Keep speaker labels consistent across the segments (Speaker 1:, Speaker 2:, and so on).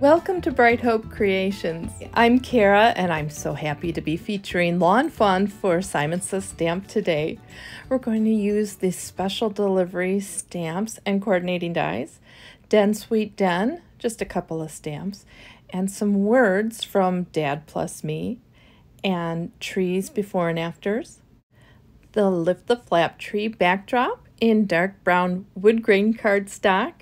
Speaker 1: Welcome to Bright Hope Creations. I'm Kara, and I'm so happy to be featuring Lawn Fawn for Simon Says Stamp today. We're going to use the special delivery stamps and coordinating dies, Den Sweet Den, just a couple of stamps, and some words from Dad Plus Me, and trees before and afters. The Lift the Flap Tree backdrop in dark brown wood grain cardstock,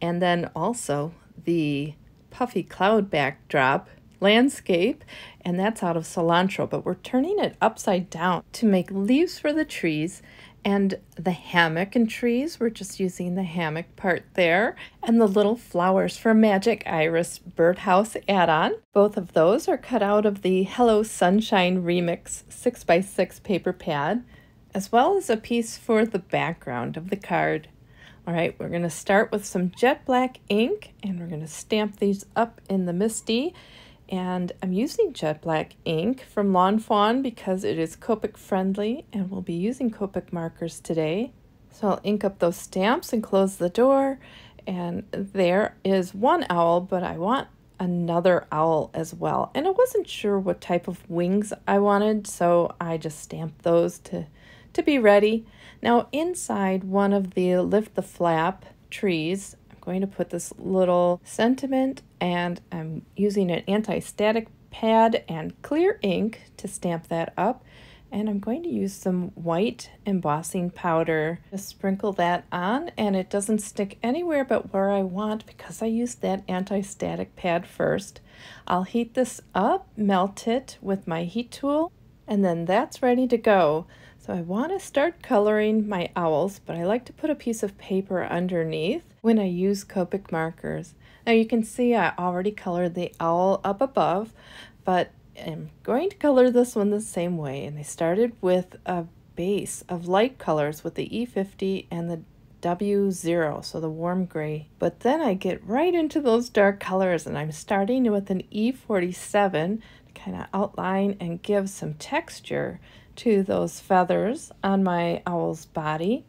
Speaker 1: and then also the puffy cloud backdrop landscape, and that's out of cilantro, but we're turning it upside down to make leaves for the trees and the hammock and trees. We're just using the hammock part there, and the little flowers for Magic Iris Birdhouse add-on. Both of those are cut out of the Hello Sunshine Remix 6x6 paper pad, as well as a piece for the background of the card. All right, we're going to start with some jet black ink and we're going to stamp these up in the MISTI. And I'm using jet black ink from Lawn Fawn because it is Copic friendly and we'll be using Copic markers today. So I'll ink up those stamps and close the door. And there is one owl, but I want another owl as well. And I wasn't sure what type of wings I wanted, so I just stamped those to, to be ready. Now inside one of the lift the flap trees, I'm going to put this little sentiment and I'm using an anti-static pad and clear ink to stamp that up. And I'm going to use some white embossing powder to sprinkle that on and it doesn't stick anywhere but where I want because I used that anti-static pad first. I'll heat this up, melt it with my heat tool, and then that's ready to go. So I want to start coloring my owls, but I like to put a piece of paper underneath when I use Copic markers. Now you can see I already colored the owl up above, but I'm going to color this one the same way. And I started with a base of light colors with the E50 and the W0, so the warm gray. But then I get right into those dark colors and I'm starting with an E47 to kind of outline and give some texture to those feathers on my owl's body.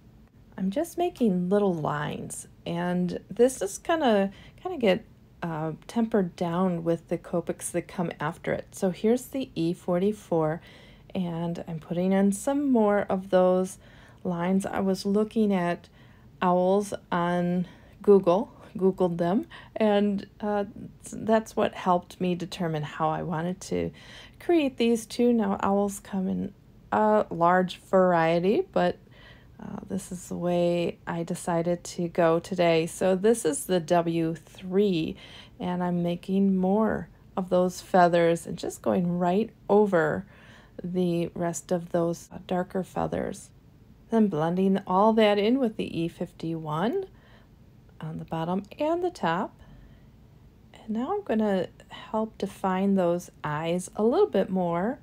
Speaker 1: I'm just making little lines and this is kind of kind of get uh, tempered down with the Copics that come after it. So here's the E44 and I'm putting in some more of those lines. I was looking at owls on Google, Googled them, and uh, that's what helped me determine how I wanted to create these two. Now owls come in a large variety, but uh, this is the way I decided to go today. So this is the W3, and I'm making more of those feathers and just going right over the rest of those darker feathers. Then blending all that in with the E51 on the bottom and the top. And now I'm going to help define those eyes a little bit more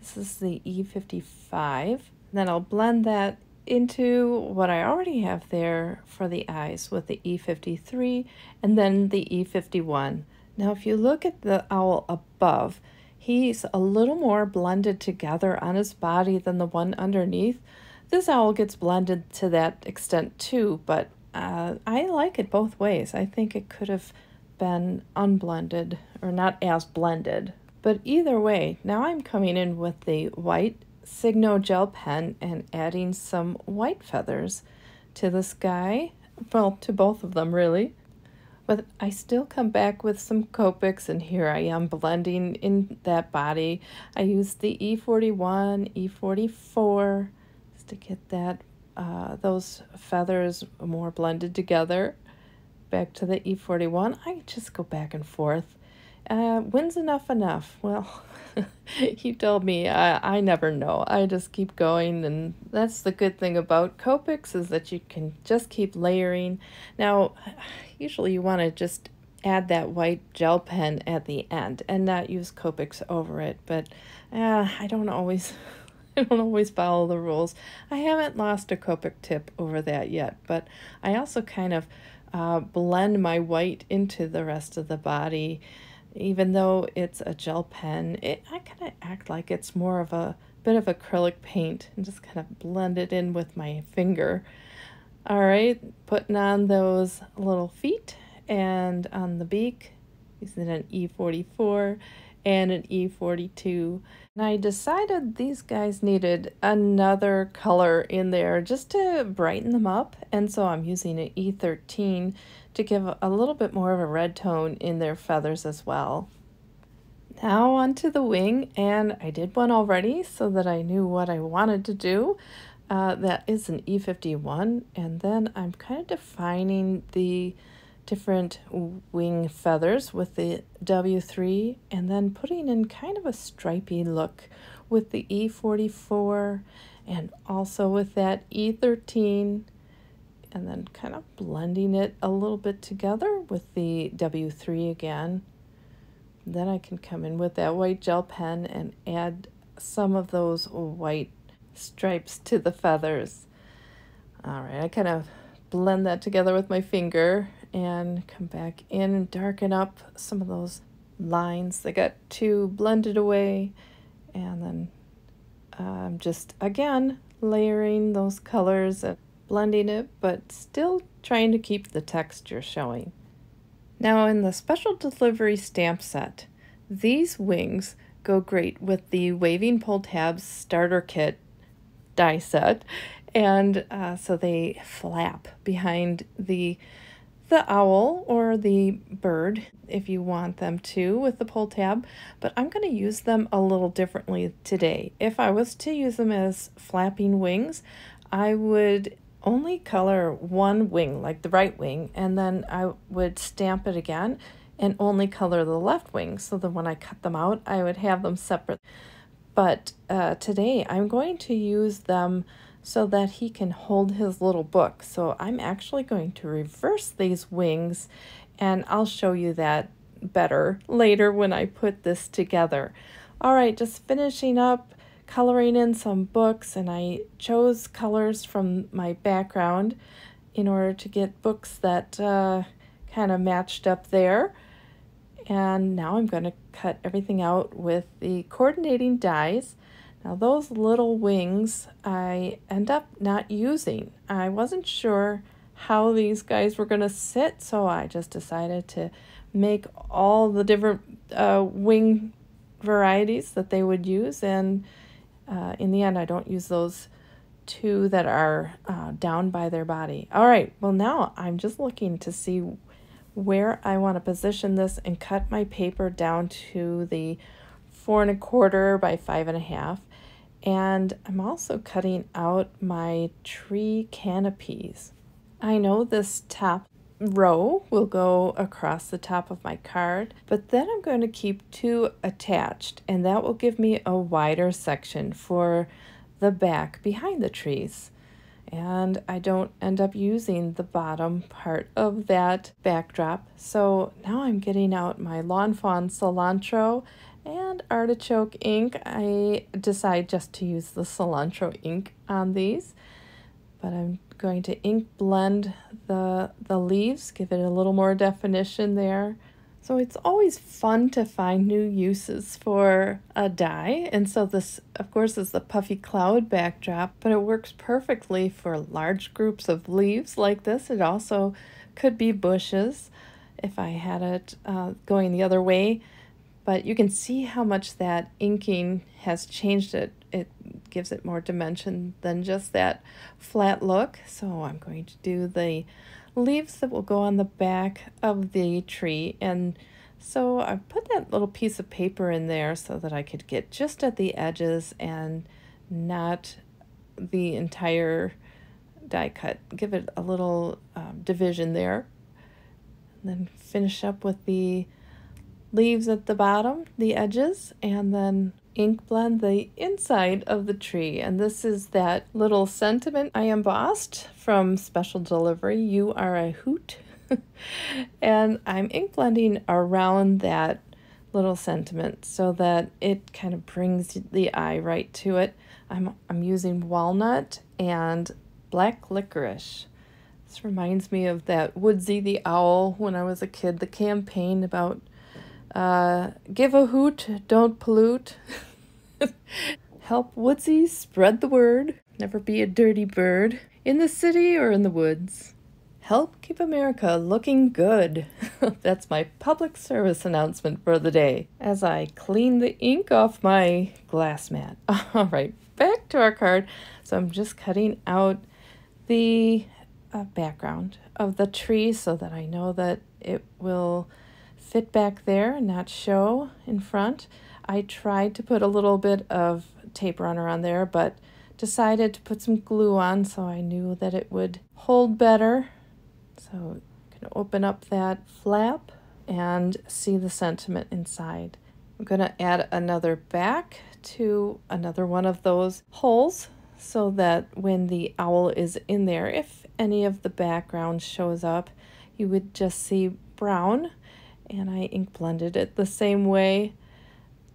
Speaker 1: this is the E55. Then I'll blend that into what I already have there for the eyes with the E53 and then the E51. Now if you look at the owl above, he's a little more blended together on his body than the one underneath. This owl gets blended to that extent too, but uh, I like it both ways. I think it could have been unblended or not as blended. But either way, now I'm coming in with the white Signo gel pen and adding some white feathers to the sky. Well, to both of them, really. But I still come back with some Copics, and here I am blending in that body. I used the E41, E44, just to get that uh, those feathers more blended together. Back to the E41, I just go back and forth. Uh, when's enough enough? Well, you told me I, I never know. I just keep going, and that's the good thing about Copics is that you can just keep layering. Now, usually you want to just add that white gel pen at the end and not use Copics over it, but uh, I don't always. I don't always follow the rules. I haven't lost a Copic tip over that yet, but I also kind of uh, blend my white into the rest of the body even though it's a gel pen, it I kind of act like it's more of a bit of acrylic paint and just kind of blend it in with my finger. All right, putting on those little feet and on the beak, using an E44 and an E42. And I decided these guys needed another color in there just to brighten them up. And so I'm using an E13 to give a little bit more of a red tone in their feathers as well. Now onto the wing, and I did one already so that I knew what I wanted to do. Uh, that is an E51, and then I'm kind of defining the different wing feathers with the W3 and then putting in kind of a stripy look with the E44 and also with that E13 and then kind of blending it a little bit together with the W3 again. Then I can come in with that white gel pen and add some of those white stripes to the feathers. All right, I kind of blend that together with my finger and come back in and darken up some of those lines that got too blended away and then um, just again layering those colors and blending it but still trying to keep the texture showing. Now in the special delivery stamp set these wings go great with the waving pull tabs starter kit die set and uh, so they flap behind the the owl or the bird if you want them to with the pull tab, but I'm going to use them a little differently today. If I was to use them as flapping wings, I would only color one wing, like the right wing, and then I would stamp it again and only color the left wing so that when I cut them out, I would have them separate. But uh, today I'm going to use them so that he can hold his little book. So I'm actually going to reverse these wings and I'll show you that better later when I put this together. All right, just finishing up coloring in some books and I chose colors from my background in order to get books that uh, kind of matched up there. And now I'm going to cut everything out with the coordinating dies. Now those little wings I end up not using. I wasn't sure how these guys were going to sit, so I just decided to make all the different uh, wing varieties that they would use. And uh, in the end, I don't use those two that are uh, down by their body. All right, well now I'm just looking to see where I want to position this and cut my paper down to the four and a quarter by five and a half. And I'm also cutting out my tree canopies. I know this top row will go across the top of my card, but then I'm going to keep two attached and that will give me a wider section for the back behind the trees. And I don't end up using the bottom part of that backdrop. So now I'm getting out my Lawn Fawn cilantro and artichoke ink. I decide just to use the cilantro ink on these, but I'm going to ink blend the, the leaves, give it a little more definition there. So it's always fun to find new uses for a die. And so this, of course, is the puffy cloud backdrop, but it works perfectly for large groups of leaves like this. It also could be bushes if I had it uh, going the other way but you can see how much that inking has changed it. It gives it more dimension than just that flat look. So I'm going to do the leaves that will go on the back of the tree. And so I put that little piece of paper in there so that I could get just at the edges and not the entire die cut. Give it a little um, division there. And then finish up with the leaves at the bottom, the edges, and then ink blend the inside of the tree. And this is that little sentiment I embossed from Special Delivery, You Are a Hoot. and I'm ink blending around that little sentiment so that it kind of brings the eye right to it. I'm, I'm using walnut and black licorice. This reminds me of that Woodsy the Owl when I was a kid, the campaign about uh, give a hoot, don't pollute. Help Woodsy spread the word. Never be a dirty bird in the city or in the woods. Help keep America looking good. That's my public service announcement for the day as I clean the ink off my glass mat. All right, back to our card. So I'm just cutting out the uh, background of the tree so that I know that it will fit back there and not show in front. I tried to put a little bit of tape runner on there, but decided to put some glue on so I knew that it would hold better so you can open up that flap and see the sentiment inside. I'm going to add another back to another one of those holes so that when the owl is in there, if any of the background shows up, you would just see brown. And I ink blended it the same way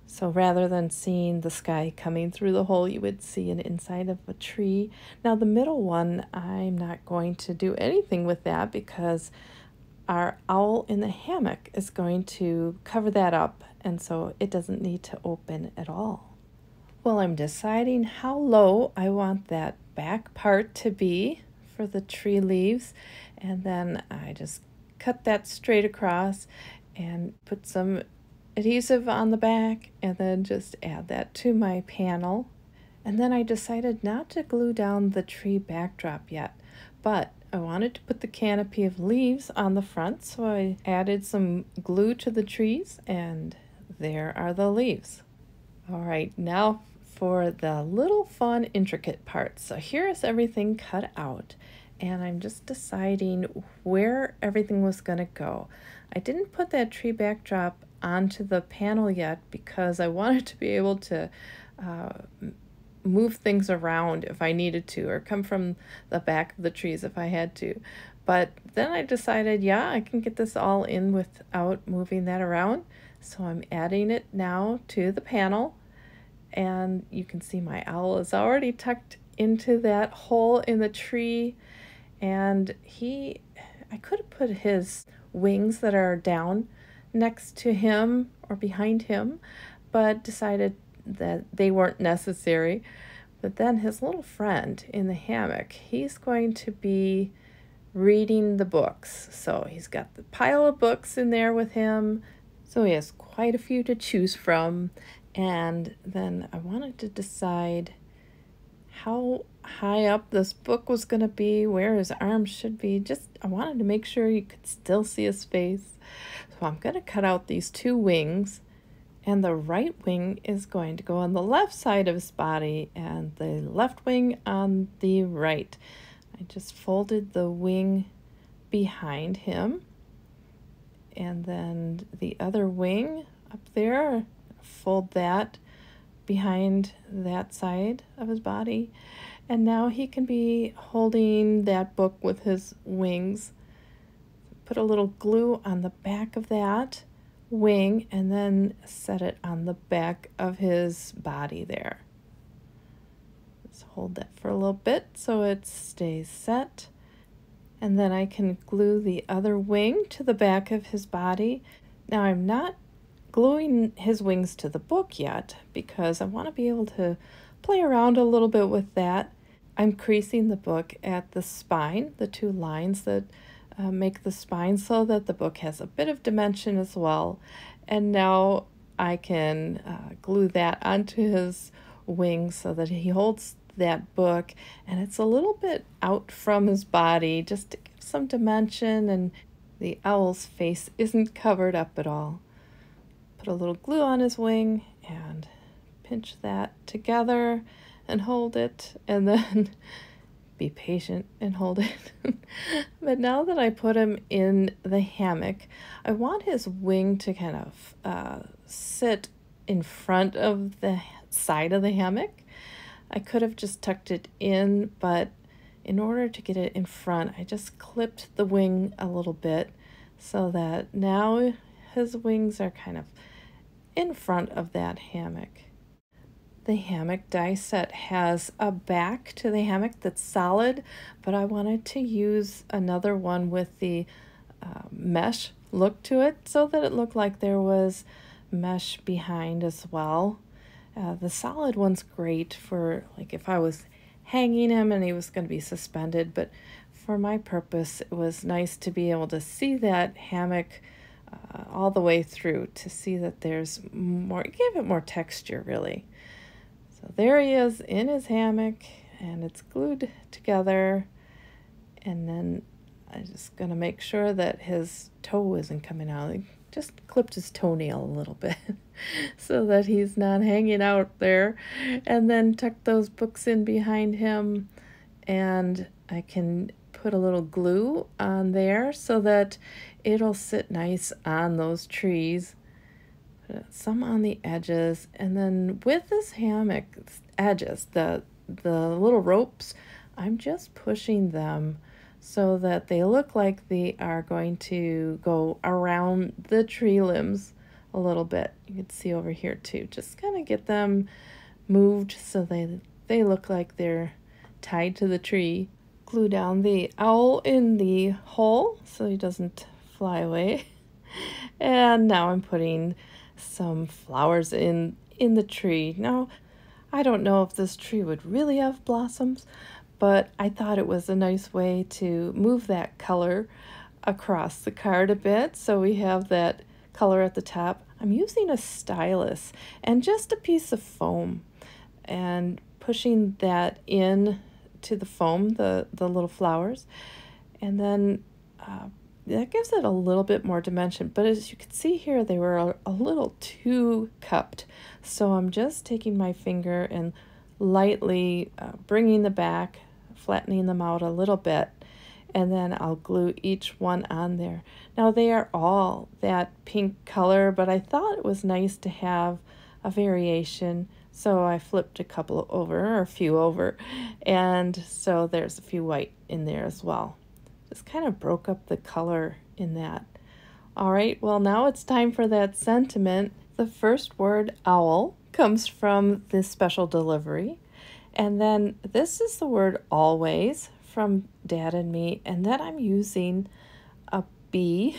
Speaker 1: so rather than seeing the sky coming through the hole, you would see an inside of a tree. Now the middle one, I'm not going to do anything with that because our owl in the hammock is going to cover that up and so it doesn't need to open at all. Well, I'm deciding how low I want that back part to be for the tree leaves and then I just cut that straight across and put some adhesive on the back and then just add that to my panel. And then I decided not to glue down the tree backdrop yet, but I wanted to put the canopy of leaves on the front, so I added some glue to the trees and there are the leaves. All right, now for the little fun intricate parts. So here's everything cut out and I'm just deciding where everything was going to go. I didn't put that tree backdrop onto the panel yet because I wanted to be able to uh, move things around if I needed to or come from the back of the trees if I had to. But then I decided, yeah, I can get this all in without moving that around. So I'm adding it now to the panel and you can see my owl is already tucked into that hole in the tree and he I could have put his wings that are down next to him or behind him, but decided that they weren't necessary. But then his little friend in the hammock, he's going to be reading the books. So he's got the pile of books in there with him. So he has quite a few to choose from. And then I wanted to decide how high up this book was going to be, where his arms should be. Just, I wanted to make sure you could still see his face. So I'm going to cut out these two wings and the right wing is going to go on the left side of his body and the left wing on the right. I just folded the wing behind him and then the other wing up there, fold that behind that side of his body. And now he can be holding that book with his wings put a little glue on the back of that wing and then set it on the back of his body there. Just hold that for a little bit so it stays set. And then I can glue the other wing to the back of his body. Now I'm not gluing his wings to the book yet because I want to be able to play around a little bit with that. I'm creasing the book at the spine, the two lines that uh, make the spine so that the book has a bit of dimension as well. And now I can uh, glue that onto his wings so that he holds that book and it's a little bit out from his body just to give some dimension and the owl's face isn't covered up at all. Put a little glue on his wing and pinch that together and hold it and then be patient and hold it. but now that I put him in the hammock, I want his wing to kind of uh, sit in front of the side of the hammock. I could have just tucked it in, but in order to get it in front, I just clipped the wing a little bit so that now his wings are kind of in front of that hammock. The hammock die set has a back to the hammock that's solid, but I wanted to use another one with the uh, mesh look to it so that it looked like there was mesh behind as well. Uh, the solid one's great for like if I was hanging him and he was going to be suspended, but for my purpose, it was nice to be able to see that hammock uh, all the way through to see that there's more, give it more texture really. So there he is in his hammock and it's glued together. And then I'm just going to make sure that his toe isn't coming out. I just clipped his toenail a little bit so that he's not hanging out there. And then tuck those books in behind him and I can put a little glue on there so that it'll sit nice on those trees. Some on the edges, and then with this hammock edges, the the little ropes, I'm just pushing them so that they look like they are going to go around the tree limbs a little bit. You can see over here too. Just kind of get them moved so they they look like they're tied to the tree glue down the owl in the hole so he doesn't fly away. And now I'm putting some flowers in in the tree. Now, I don't know if this tree would really have blossoms, but I thought it was a nice way to move that color across the card a bit. So we have that color at the top. I'm using a stylus and just a piece of foam and pushing that in to the foam, the, the little flowers. And then uh, that gives it a little bit more dimension. But as you can see here, they were a, a little too cupped. So I'm just taking my finger and lightly uh, bringing the back, flattening them out a little bit, and then I'll glue each one on there. Now they are all that pink color, but I thought it was nice to have a variation so I flipped a couple over, or a few over, and so there's a few white in there as well. Just kind of broke up the color in that. All right, well, now it's time for that sentiment. The first word, owl, comes from this special delivery. And then this is the word always from Dad and me. And then I'm using a bee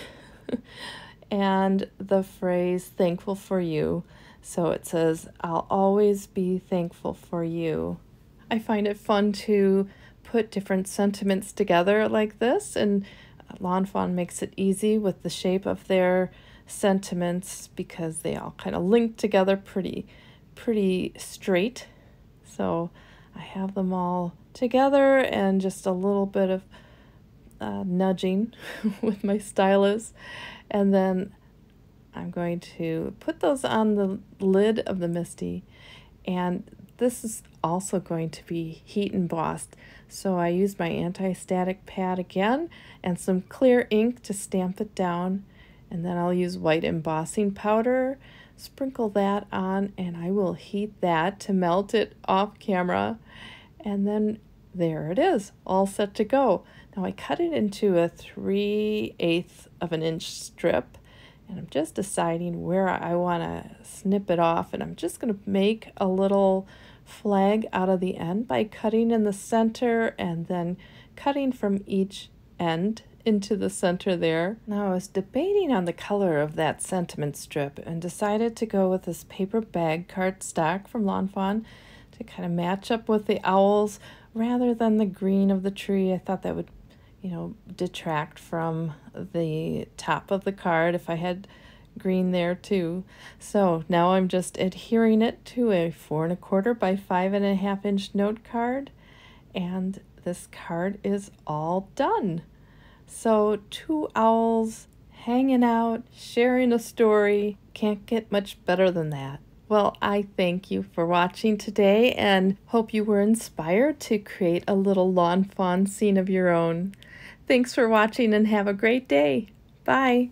Speaker 1: and the phrase thankful for you. So it says, I'll always be thankful for you. I find it fun to put different sentiments together like this, and Lawn Fawn makes it easy with the shape of their sentiments because they all kind of link together pretty, pretty straight. So I have them all together and just a little bit of uh, nudging with my stylus. And then I'm going to put those on the lid of the MISTI and this is also going to be heat embossed. So I use my anti-static pad again and some clear ink to stamp it down and then I'll use white embossing powder, sprinkle that on and I will heat that to melt it off camera and then there it is, all set to go. Now I cut it into a 3 eighths of an inch strip and I'm just deciding where I want to snip it off and I'm just going to make a little flag out of the end by cutting in the center and then cutting from each end into the center there. Now I was debating on the color of that sentiment strip and decided to go with this paper bag cardstock from Lawn Fawn to kind of match up with the owls rather than the green of the tree. I thought that would you know, detract from the top of the card if I had green there too. So now I'm just adhering it to a four and a quarter by five and a half inch note card. And this card is all done. So two owls hanging out, sharing a story. Can't get much better than that. Well, I thank you for watching today and hope you were inspired to create a little lawn fawn scene of your own. Thanks for watching and have a great day. Bye.